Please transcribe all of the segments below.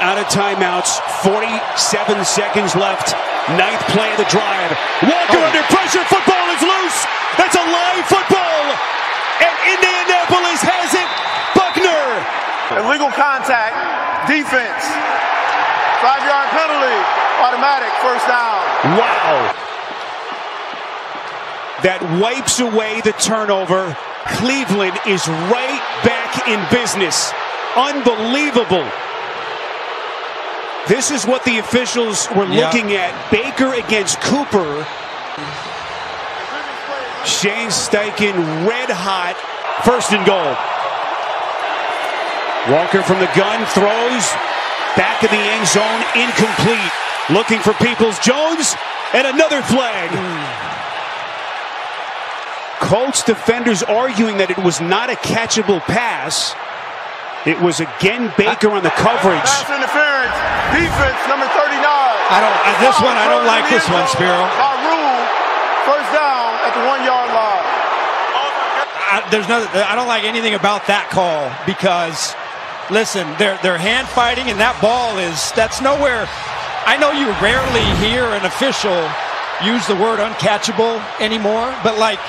Out of timeouts, 47 seconds left. Ninth play of the drive. Walker oh. under pressure. Football is loose. That's a live football. And Indianapolis has it. Buckner. Illegal contact. Defense. Five yard penalty. Automatic first down. Wow. That wipes away the turnover. Cleveland is right back in business. Unbelievable. This is what the officials were yeah. looking at. Baker against Cooper. Shane Steichen red hot. First and goal. Walker from the gun throws. Back in the end zone. Incomplete. Looking for Peoples Jones. And another flag. Colts defenders arguing that it was not a catchable pass. It was again Baker on the coverage. Pass interference. Defense number 39. I don't. Uh, this one. I don't like this one, Spero. By rule, first down at the one yard line. I, there's no. I don't like anything about that call because, listen, they're they're hand fighting and that ball is that's nowhere. I know you rarely hear an official use the word uncatchable anymore, but like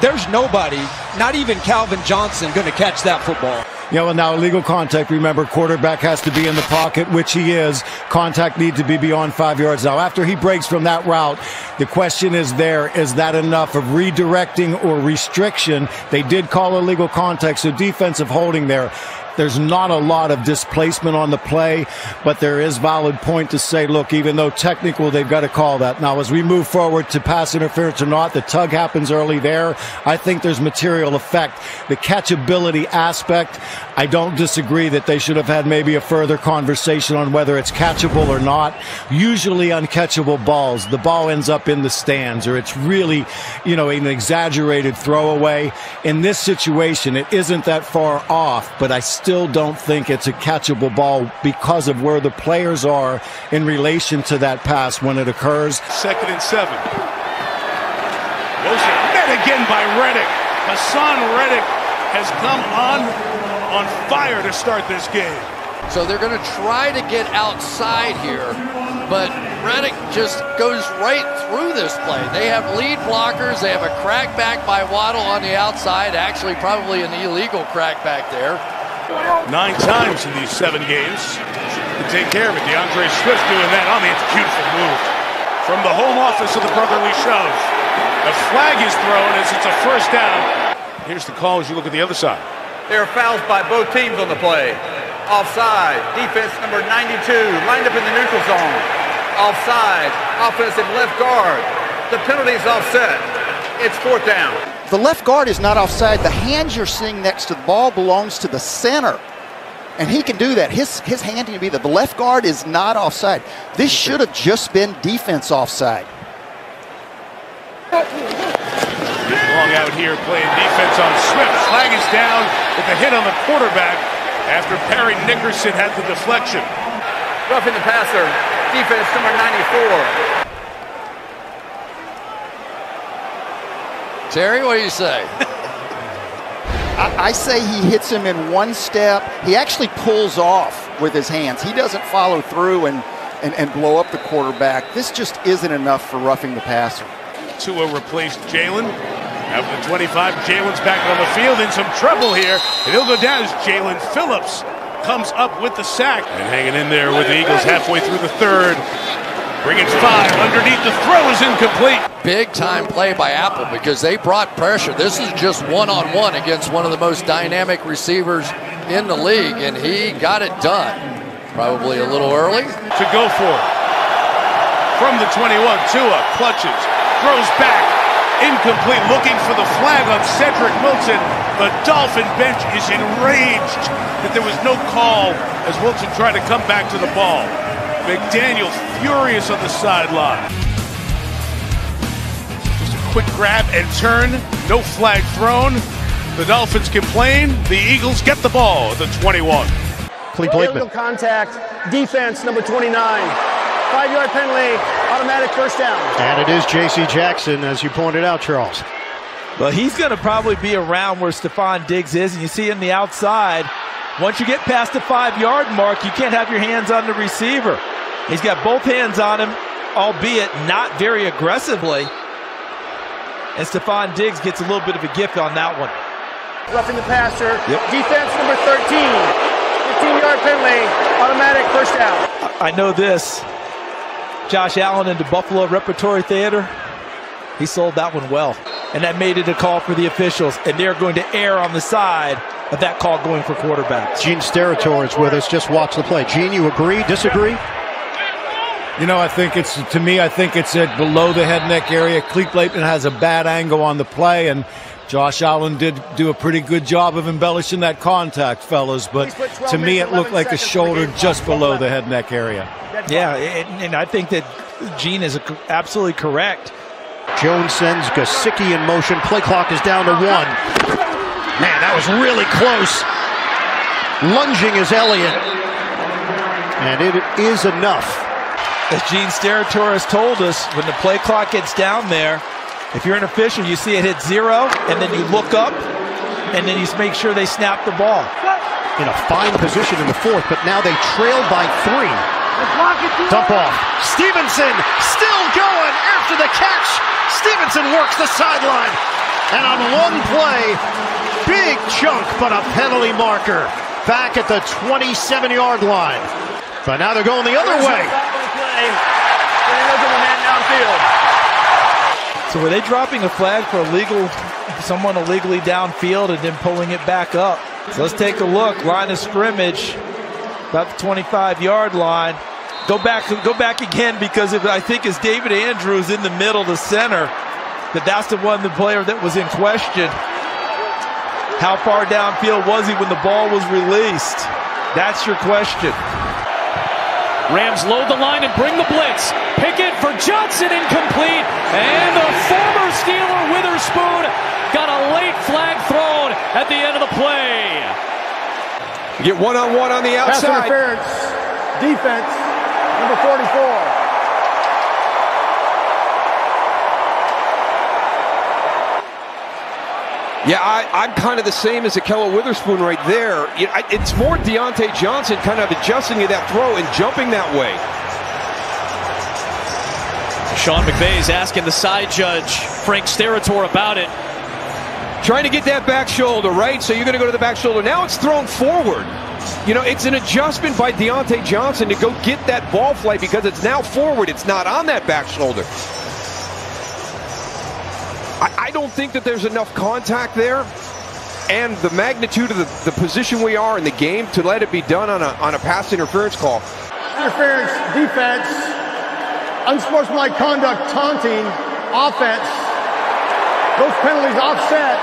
there's nobody, not even Calvin Johnson, going to catch that football. Yeah, well, now illegal contact. Remember, quarterback has to be in the pocket, which he is. Contact need to be beyond five yards. Now, after he breaks from that route, the question is there, is that enough of redirecting or restriction? They did call illegal contact, so defensive holding there. There's not a lot of displacement on the play, but there is valid point to say, look, even though technical, they've got to call that. Now, as we move forward to pass interference or not, the tug happens early there. I think there's material effect. The catchability aspect, I don't disagree that they should have had maybe a further conversation on whether it's catchable or not. Usually uncatchable balls, the ball ends up in the stands or it's really, you know, an exaggerated throwaway. In this situation, it isn't that far off, but I still still don't think it's a catchable ball because of where the players are in relation to that pass when it occurs. Second and seven. Wilson met again by Reddick. Haason Reddick has come on on fire to start this game. So they're going to try to get outside here, but Reddick just goes right through this play. They have lead blockers. They have a crackback by Waddle on the outside. Actually, probably an illegal crackback there. Nine times in these seven games to take care of it. D'Andre Swift doing that. Oh, I mean, it's a beautiful move. From the home office of the brotherly shove. The flag is thrown as it's a first down. Here's the call as you look at the other side. There are fouls by both teams on the play. Offside. Defense number 92 lined up in the neutral zone. Offside. Offensive left guard. The penalty is offset. It's fourth down. The left guard is not offside. The hands you're seeing next to the ball belongs to the center. And he can do that. His his hand can be there. The left guard is not offside. This should have just been defense offside. Long out here playing defense on Swift. Flag is down with the hit on the quarterback after Perry Nickerson had the deflection. Roughing the passer. Defense number 94. Terry, what do you say? I, I say he hits him in one step. He actually pulls off with his hands. He doesn't follow through and, and, and blow up the quarterback. This just isn't enough for roughing the passer. Tua replaced Jalen. After the 25, Jalen's back on the field in some trouble here. And he'll go down as Jaelan Phillips comes up with the sack. And hanging in there with the Eagles halfway through the third. Bringing five underneath the throw is incomplete. Big time play by Apple because they brought pressure. This is just one on one against one of the most dynamic receivers in the league, and he got it done. Probably a little early. To go for it. From the 21, Tua clutches, throws back, incomplete, looking for the flag on Cedric Wilson. The Dolphin bench is enraged that there was no call as Wilson tried to come back to the ball. McDaniel furious on the sideline. Just a quick grab and turn. No flag thrown. The Dolphins complain. The Eagles get the ball at the 21. Cleve Illegal contact. Defense number 29. Five yard penalty. Automatic first down. And it is J.C. Jackson, as you pointed out, Charles. Well, he's going to probably be around where Stefon Diggs is, and you see him the outside. Once you get past the five yard mark, you can't have your hands on the receiver. He's got both hands on him, albeit not very aggressively. And Stefon Diggs gets a little bit of a gift on that one. Roughing the passer. Yep. Defense number 13. 15 yard penalty. Automatic first down. I know this. Josh Allen into Buffalo Repertory Theater. He sold that one well. And that made it a call for the officials. And they're going to err on the side of that call going for quarterbacks. Gene Steratore is with us. Just watch the play. Gene, you agree, disagree? You know, I think it's to me. I think it's at below the head neck area. Clete Blakeman has a bad angle on the play, and Josh Allen did do a pretty good job of embellishing that contact, fellas. But to me, it looked like a shoulder just below the head neck area. Yeah, and, and I think that Gene is absolutely correct. Jones sends Gesicki in motion. Play clock is down to one. Man, that was really close. Lunging is Elliott. And it is enough. As Gene Steratore has told us, when the play clock gets down there, if you're an official, you see it hit zero, and then you look up, and then you make sure they snap the ball. In a fine position in the fourth, but now they trail by three. Dump off. Stevenson still going after the catch. Stevenson works the sideline. And on one play, big chunk, but a penalty marker back at the 27 yard line. But now they're going the other way. So were they dropping a flag for illegal, someone illegally downfield and then pulling it back up? So let's take a look. Line of scrimmage, about the 25 yard line. Go back, go back again because if I think it's David Andrews in the middle, the center, that that's the one, the player that was in question. How far downfield was he when the ball was released? That's your question. Rams load the line and bring the blitz. Pickett for Johnson incomplete. And the former Steeler Witherspoon got a late flag thrown at the end of the play. You get one on one on the outside. Pass interference. Defense. Number 44. Yeah, I, am kind of the same as Ahkello Witherspoon right there. It's more Diontae Johnson kind of adjusting to that throw and jumping that way. Sean McVay is asking the side judge, Frank Steratore, about it. Trying to get that back shoulder, right? So you're going to go to the back shoulder. Now it's thrown forward. You know, it's an adjustment by Diontae Johnson to go get that ball flight because it's now forward. It's not on that back shoulder. I, I don't think that there's enough contact there and the magnitude of the, the position we are in the game to let it be done on a, on a pass interference call. Interference, defense, unsportsmanlike conduct, taunting, offense. Those penalties offset.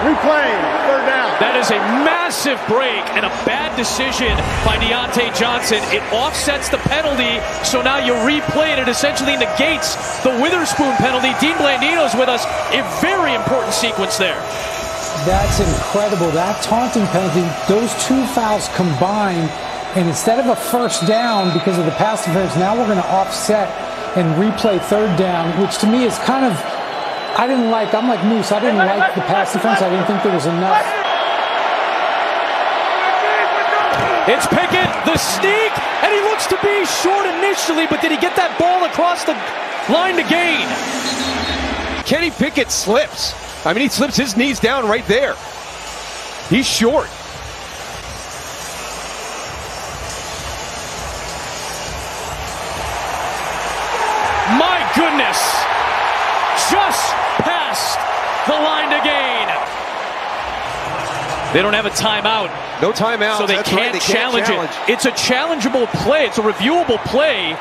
Replay, third down. That is a massive break and a bad decision by Diontae Johnson. It offsets the penalty, so now you replay it. It essentially negates the Witherspoon penalty. Dean Blandino's with us. A very important sequence there. That's incredible. That taunting penalty, those two fouls combined, and instead of a first down because of the pass interference, now we're going to offset and replay third down, which to me is kind of I didn't like, I'm like Moose, I didn't like the pass defense. I didn't think there was enough. It's Pickett, the sneak, and he looks to be short initially, but did he get that ball across the line to gain? Kenny Pickett slips. I mean, he slips his knees down right there. He's short. Goodness. Just past the line to gain. They don't have a timeout. No timeout. So they, can't, right. they challenge, can't challenge it. It's a challengeable play. It's a reviewable play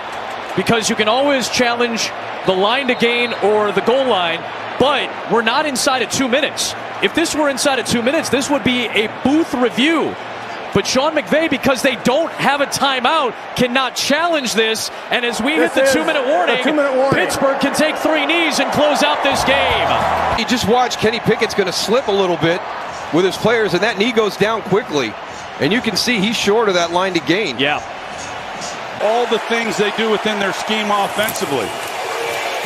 because you can always challenge the line to gain or the goal line, but we're not inside of two minutes. If this were inside of two minutes, this would be a booth review. But Sean McVay, because they don't have a timeout, cannot challenge this. And as we This hit the two-minute warning, two-minute warning. Pittsburgh can take three knees and close out this game. You just watch Kenny Pickett's going to slip a little bit with his players, and that knee goes down quickly. And you can see he's short of that line to gain. Yeah. All the things they do within their scheme offensively.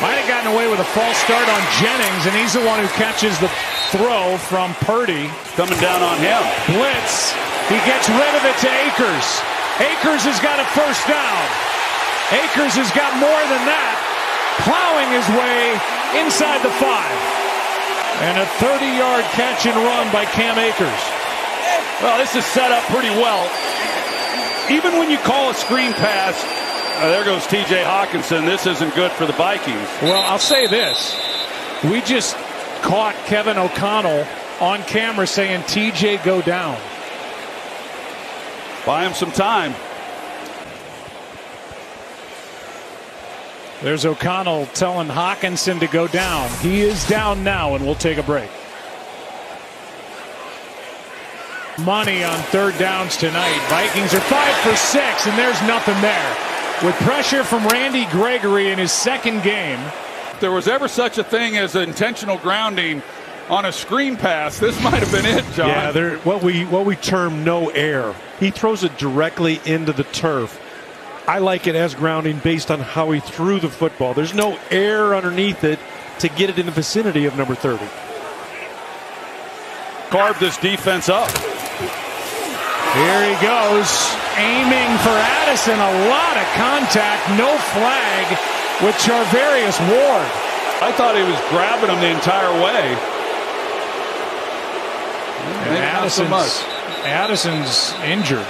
Might have gotten away with a false start on Jennings, and he's the one who catches the throw from Purdy. Coming down on him. Blitz. He gets rid of it to Akers. Akers has got a first down. Akers has got more than that. Plowing his way inside the five. And a 30-yard catch and run by Cam Akers. Well, this is set up pretty well. Even when you call a screen pass, uh, there goes T.J. Hockenson. This isn't good for the Vikings. Well, I'll say this. We just caught Kevin O'Connell on camera saying, TJ, go down. Buy him some time. There's O'Connell telling Hockenson to go down. He is down now, and we'll take a break. Money on third downs tonight. Vikings are five for six, and there's nothing there. With pressure from Randy Gregory in his second game. If there was ever such a thing as intentional grounding on a screen pass, this might have been it, John. Yeah, there, what we what we term no air. He throws it directly into the turf. I like it as grounding based on how he threw the football. There's no air underneath it to get it in the vicinity of number 30. Carve this defense up. Here he goes, aiming for Addison. A lot of contact, no flag with Charvarius Ward. I thought he was grabbing him the entire way. Maybe Addison's, so. Addison's injured.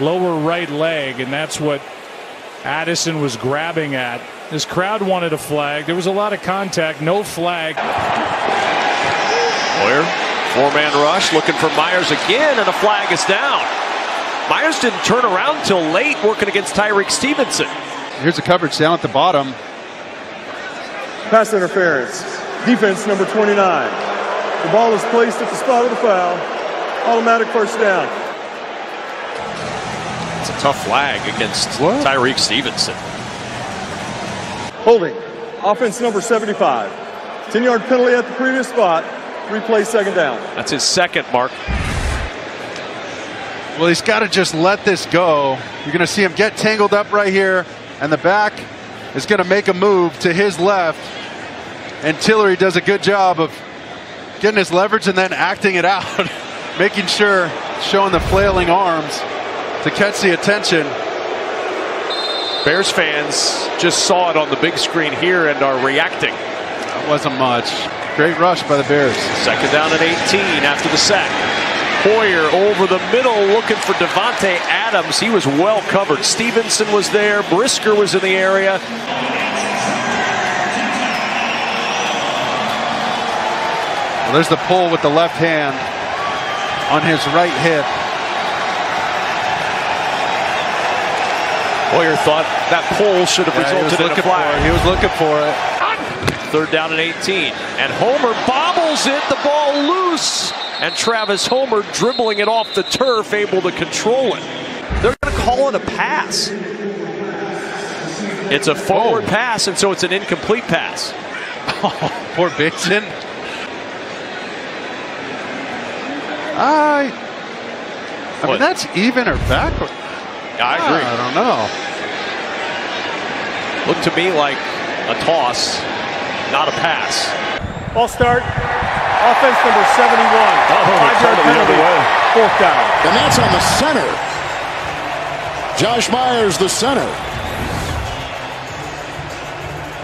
Lower right leg, and that's what Addison was grabbing at. This crowd wanted a flag. There was a lot of contact, no flag. Hoyer, four-man rush, looking for Myers again, and a flag is down. Myers didn't turn around till late working against Tyrique Stevenson. Here's the coverage down at the bottom. Pass interference. Defense number 29. The ball is placed at the spot of the foul. Automatic first down. It's a tough flag against Tyrique Stevenson. Holding. Offense number 75. 10 yard penalty at the previous spot. Replay second down. That's his second mark. Well, he's got to just let this go. You're going to see him get tangled up right here, and the back is going to make a move to his left. And Tillery does a good job of getting his leverage and then acting it out, making sure, showing the flailing arms to catch the attention. Bears fans just saw it on the big screen here and are reacting. That wasn't much. Great rush by the Bears. Second down at 18 after the sack. Hoyer over the middle looking for Davante Adams. He was well covered. Stevenson was there. Brisker was in the area. Well, there's the pull with the left hand on his right hip. Hoyer thought that pull should have Yeah, resulted in a flag. He was looking for it. Third down at 18. And Homer bobbles it, the ball loose. And Travis Homer dribbling it off the turf, able to control it. They're going to call it a pass. It's a forward oh. pass, and so it's an incomplete pass. Oh, poor Bixon. I, I mean, that's even or backward. I agree. I don't know. Looked to me like a toss, not a pass. Ball start. Offense number 71. Five yard penalty. Fourth down. And that's on the center. Josh Myers, the center.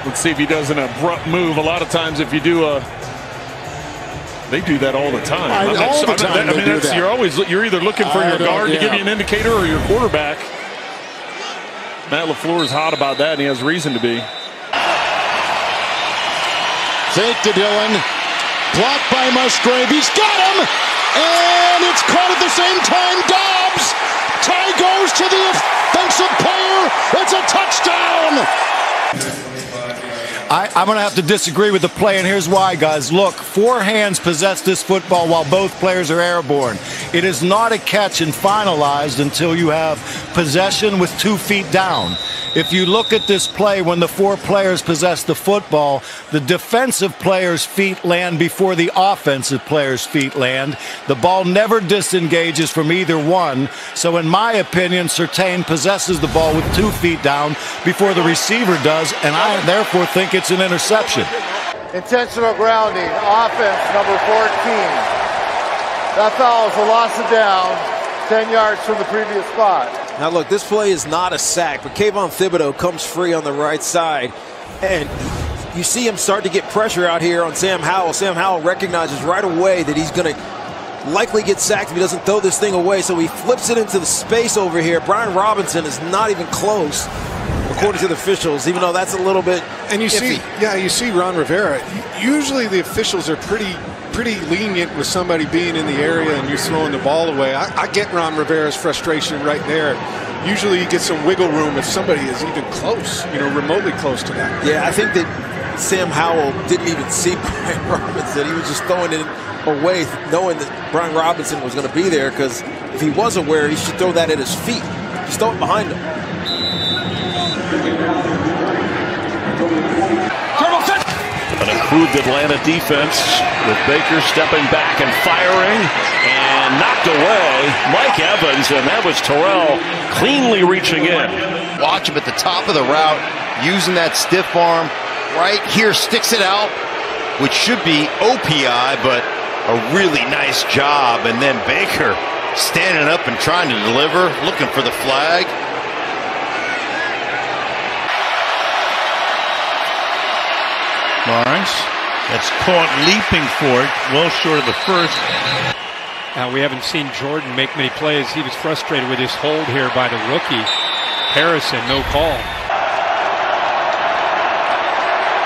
Let's see if he does an abrupt move. A lot of times, if you do a, they do that all the time. I- not all su- the I'm not- time I they mean, do that's, that. you're always you're either looking for I your guard to give you an indicator or your quarterback. Matt LaFleur is hot about that, and he has reason to be. Fake to Dillon. Blocked by Musgrave. He's got him! And it's caught at the same time. Dobbs! Goes to the offensive player. It's a touchdown! I, I'm going to have to disagree with the play, and here's why, guys. Look, four hands possess this football while both players are airborne. It is not a catch and finalized until you have possession with two feet down. If you look at this play when the four players possess the football, the defensive player's feet land before the offensive player's feet land. The ball never disengages from either one. So, in my opinion, Sertain possesses the ball with two feet down before the receiver does, and I therefore think it's an interception. Intentional grounding, offense number 14. That foul is a loss of down, 10 yards from the previous spot. Now, look, this play is not a sack, but Kayvon Thibodeaux comes free on the right side. And you see him start to get pressure out here on Sam Howell. Sam Howell recognizes right away that he's going to likely get sacked if he doesn't throw this thing away. So he flips it into the space over here. Brian Robinson is not even close, according to the officials, even though that's a little bit. And you iffy. see, yeah, you see Ron Rivera. Usually the officials are pretty pretty lenient with somebody being in the area and you're throwing the ball away. I, I get Ron Rivera's frustration right there. Usually you get some wiggle room if somebody is even close, you know, remotely close to that. Yeah, I think that Sam Howell didn't even see Brian Robinson. He was just throwing it away, knowing that Brian Robinson was going to be there. Because if he was aware, he should throw that at his feet. Just throw it behind him. An improved Atlanta defense with Baker stepping back and firing and knocked away Mike Evans, and that was Terrell cleanly reaching in. Watch him at the top of the route, using that stiff arm. Right here, sticks it out, which should be OPI, but a really nice job. And then Baker standing up and trying to deliver, looking for the flag. Lawrence. That's caught leaping for it, well short of the first. Now, we haven't seen Jordan make many plays. He was frustrated with his hold here by the rookie. Harrison, no call.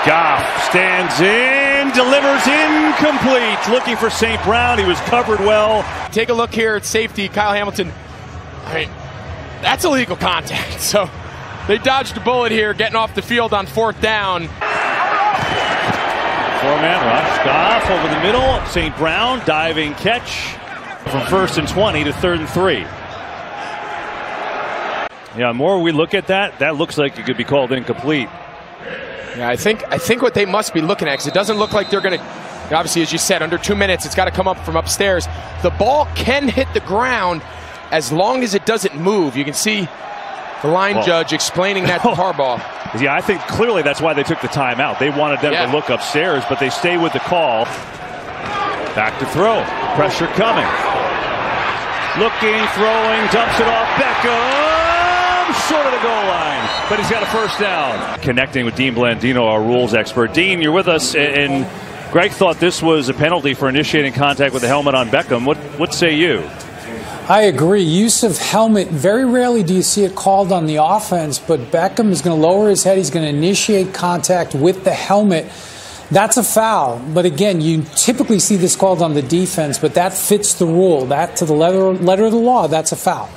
Goff stands in, delivers incomplete. Looking for St. Brown. He was covered well. Take a look here at safety, Kyle Hamilton. I mean, that's illegal contact. So they dodged a bullet here, getting off the field on fourth down. Four-man rush. Goff over the middle. St. Brown diving catch from first and 20 to third and three. Yeah, more we look at that, that looks like it could be called incomplete. Yeah, I think I think what they must be looking at because it doesn't look like they're going to. Obviously, as you said, under two minutes, it's got to come up from upstairs. The ball can hit the ground as long as it doesn't move. You can see the line Well- judge explaining that to Harbaugh. Yeah, I think clearly that's why they took the timeout. They wanted them Yeah. to look upstairs, but they stay with the call. Back to throw. Pressure coming. Looking, throwing, dumps it off. Beckham, short of the goal line, but he's got a first down. Connecting with Dean Blandino, our rules expert. Dean, you're with us, and Greg thought this was a penalty for initiating contact with the helmet on Beckham. What what say you? I agree. Use of helmet, very rarely do you see it called on the offense, but Beckham is going to lower his head. He's going to initiate contact with the helmet. That's a foul. But again, you typically see this called on the defense, but that fits the rule. That, to the letter, letter of the law, that's a foul.